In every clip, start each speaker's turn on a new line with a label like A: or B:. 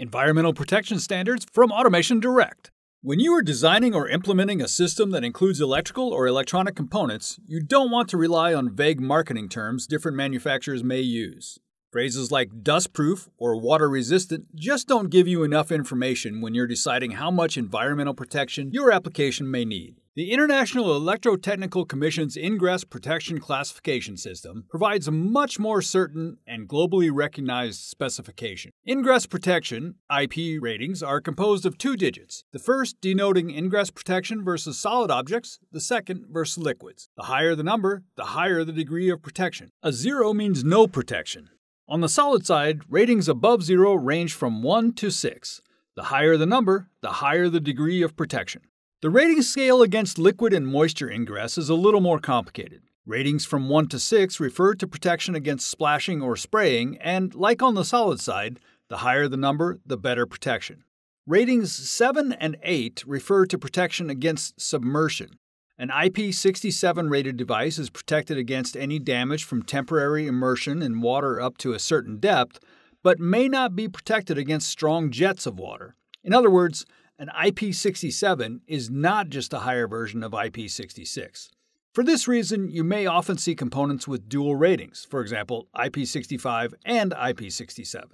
A: Environmental protection standards from Automation Direct. When you are designing or implementing a system that includes electrical or electronic components, you don't want to rely on vague marketing terms different manufacturers may use. Phrases like dustproof or water resistant just don't give you enough information when you're deciding how much environmental protection your application may need. The International Electrotechnical Commission's Ingress Protection Classification System provides a much more certain and globally recognized specification. Ingress protection, IP ratings, are composed of two digits, the first denoting ingress protection versus solid objects, the second versus liquids. The higher the number, the higher the degree of protection. A zero means no protection. On the solid side, ratings above zero range from 1 to 6. The higher the number, the higher the degree of protection. The rating scale against liquid and moisture ingress is a little more complicated. Ratings from 1 to 6 refer to protection against splashing or spraying, and like on the solid side, the higher the number, the better protection. Ratings 7 and 8 refer to protection against submersion. An IP67 rated device is protected against any damage from temporary immersion in water up to a certain depth, but may not be protected against strong jets of water. In other words, an IP67 is not just a higher version of IP66. For this reason, you may often see components with dual ratings, for example, IP65 and IP67.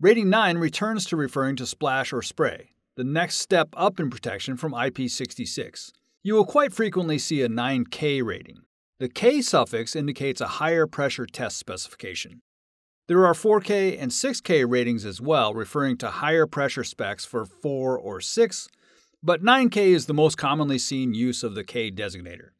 A: Rating 9 returns to referring to splash or spray, the next step up in protection from IP66. You will quite frequently see a 9K rating. The K suffix indicates a higher pressure test specification. There are 4K and 6K ratings as well, referring to higher pressure specs for 4 or 6, but 9K is the most commonly seen use of the K designator.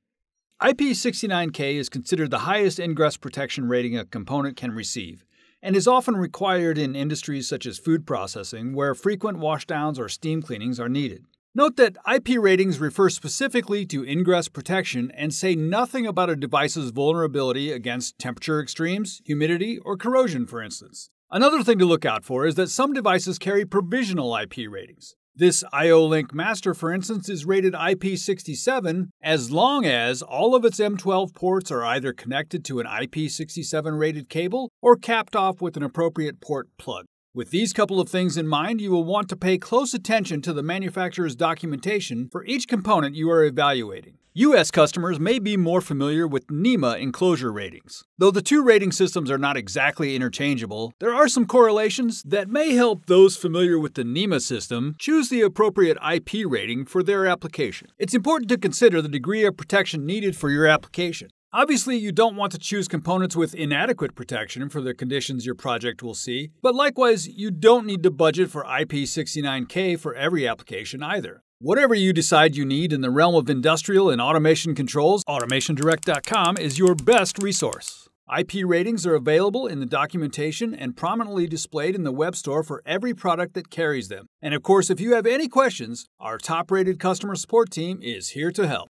A: IP69K is considered the highest ingress protection rating a component can receive, and is often required in industries such as food processing, where frequent washdowns or steam cleanings are needed. Note that IP ratings refer specifically to ingress protection and say nothing about a device's vulnerability against temperature extremes, humidity, or corrosion, for instance. Another thing to look out for is that some devices carry provisional IP ratings. This IO-Link Master, for instance, is rated IP67 as long as all of its M12 ports are either connected to an IP67 rated cable or capped off with an appropriate port plug. With these couple of things in mind, you will want to pay close attention to the manufacturer's documentation for each component you are evaluating. U.S. customers may be more familiar with NEMA enclosure ratings. Though the two rating systems are not exactly interchangeable, there are some correlations that may help those familiar with the NEMA system choose the appropriate IP rating for their application. It's important to consider the degree of protection needed for your application. Obviously, you don't want to choose components with inadequate protection for the conditions your project will see, but likewise, you don't need to budget for IP69K for every application either. Whatever you decide you need in the realm of industrial and automation controls, AutomationDirect.com is your best resource. IP ratings are available in the documentation and prominently displayed in the web store for every product that carries them. And of course, if you have any questions, our top rated customer support team is here to help.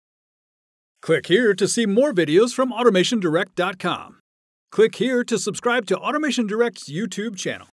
A: Click here to see more videos from AutomationDirect.com. Click here to subscribe to Automation Direct's YouTube channel.